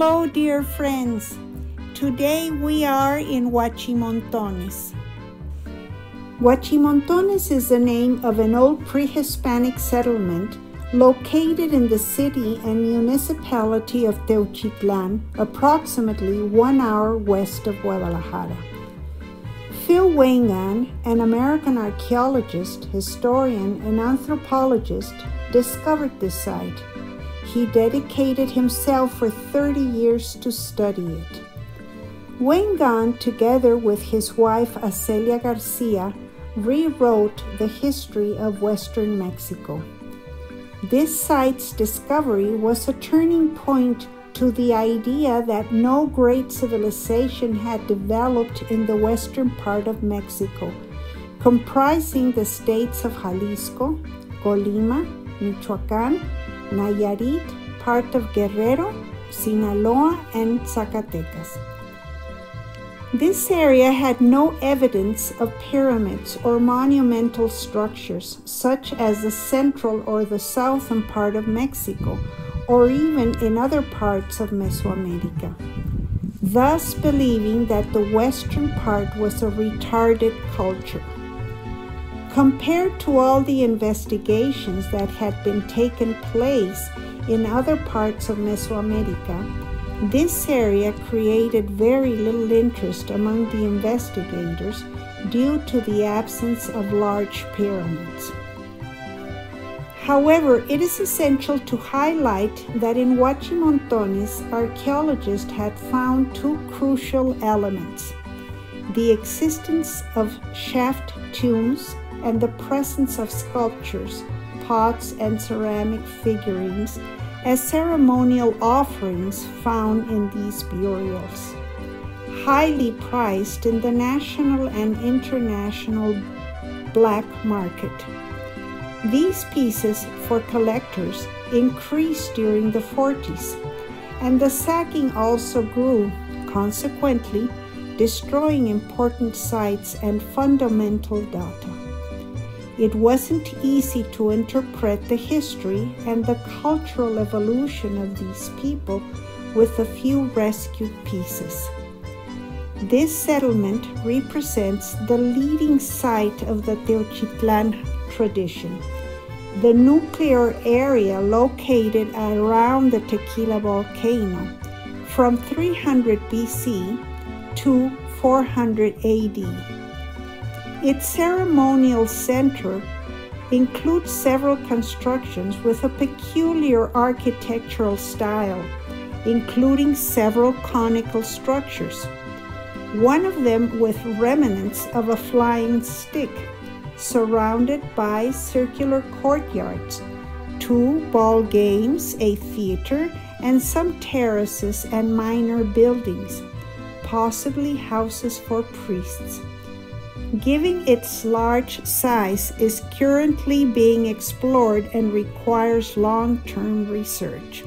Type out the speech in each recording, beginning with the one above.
Hello, dear friends. Today we are in Guachimontones. Guachimontones is the name of an old pre Hispanic settlement located in the city and municipality of Teuchitlan, approximately one hour west of Guadalajara. Phil Weigand, an American archaeologist, historian, and anthropologist, discovered this site. He dedicated himself for 30 years to study it. Weigand, together with his wife Acelia Garcia, rewrote the history of Western Mexico. This site's discovery was a turning point to the idea that no great civilization had developed in the western part of Mexico, comprising the states of Jalisco, Colima, Michoacán, Nayarit, part of Guerrero, Sinaloa, and Zacatecas. This area had no evidence of pyramids or monumental structures, such as the central or the southern part of Mexico, or even in other parts of Mesoamerica, thus believing that the western part was a retarded culture. Compared to all the investigations that had been taken place in other parts of Mesoamerica, this area created very little interest among the investigators due to the absence of large pyramids. However, it is essential to highlight that in Guachimontones, archaeologists had found two crucial elements the existence of shaft tombs and the presence of sculptures, pots, and ceramic figurines as ceremonial offerings found in these burials. Highly priced in the national and international black market. These pieces for collectors increased during the 40s, and the sacking also grew, consequently, destroying important sites and fundamental data. It wasn't easy to interpret the history and the cultural evolution of these people with a few rescued pieces. This settlement represents the leading site of the Teuchitlan tradition, the nuclear area located around the Tequila volcano from 300 BC to 400 AD. Its ceremonial center includes several constructions with a peculiar architectural style, including several conical structures. One of them with remnants of a flying stick, surrounded by circular courtyards, two ball games, a theater, and some terraces and minor buildings, possibly houses for priests. Given its large size is currently being explored and requires long-term research.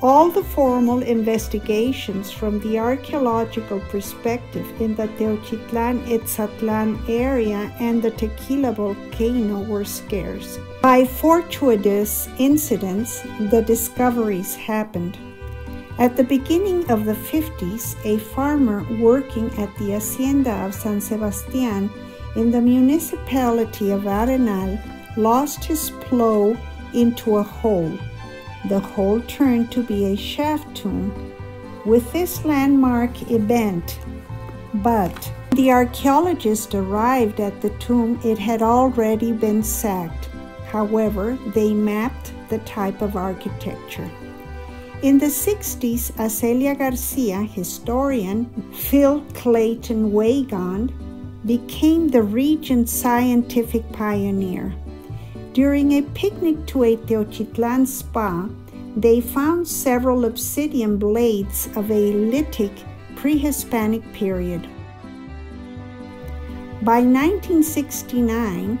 All the formal investigations from the archaeological perspective in the Teuchitlan Etzatlan area and the Tequila volcano were scarce. By fortuitous incidents, the discoveries happened. At the beginning of the 50s, a farmer working at the Hacienda of San Sebastian in the municipality of Arenal lost his plow into a hole. The hole turned to be a shaft tomb with this landmark event. But the archaeologists arrived at the tomb, it had already been sacked. However, they mapped the type of architecture. In the 60s, Acelia Garcia, historian, Phil Clayton Weigand, became the region's scientific pioneer. During a picnic to a Teuchitlan spa, they found several obsidian blades of a lithic pre-Hispanic period. By 1969,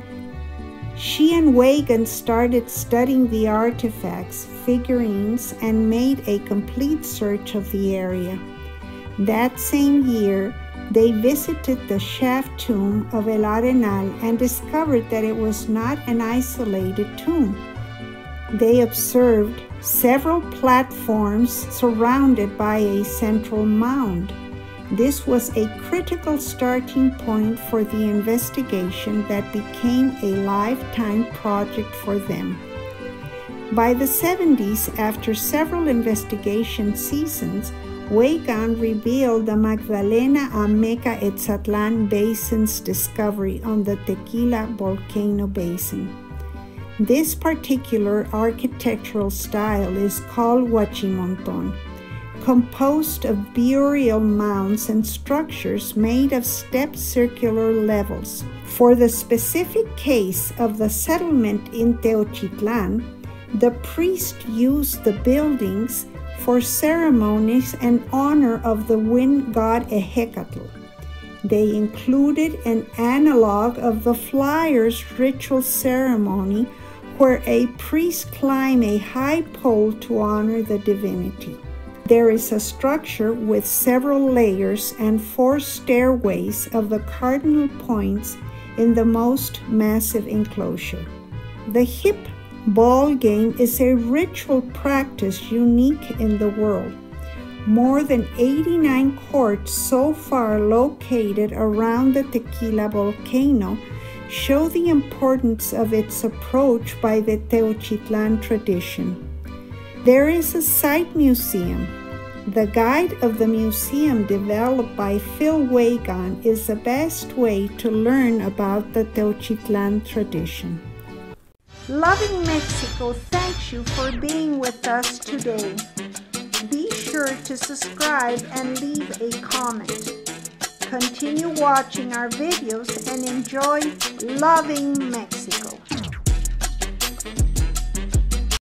she and Weigand started studying the artifacts, figurines, and made a complete search of the area. That same year, they visited the shaft tomb of El Arenal and discovered that it was not an isolated tomb. They observed several platforms surrounded by a central mound. This was a critical starting point for the investigation that became a lifetime project for them. By the 70s, after several investigation seasons, Weigand revealed the Magdalena Ameca Etzatlan Basin's discovery on the Tequila Volcano Basin. This particular architectural style is called Guachimonton, composed of burial mounds and structures made of stepped circular levels. For the specific case of the settlement in Teuchitlan, the priest used the buildings for ceremonies and honor of the wind god Ehecatl. They included an analog of the Flyers ritual ceremony where a priest climbed a high pole to honor the divinity. There is a structure with several layers and four stairways of the cardinal points in the most massive enclosure. The hip Ball game is a ritual practice unique in the world. More than 89 courts so far located around the Tequila volcano show the importance of its approach by the Teuchitlan tradition. There is a site museum. The guide of the museum developed by Phil Weigand is the best way to learn about the Teuchitlan tradition. Loving Mexico thanks you for being with us today. Be sure to subscribe and leave a comment. Continue watching our videos and enjoy Loving Mexico.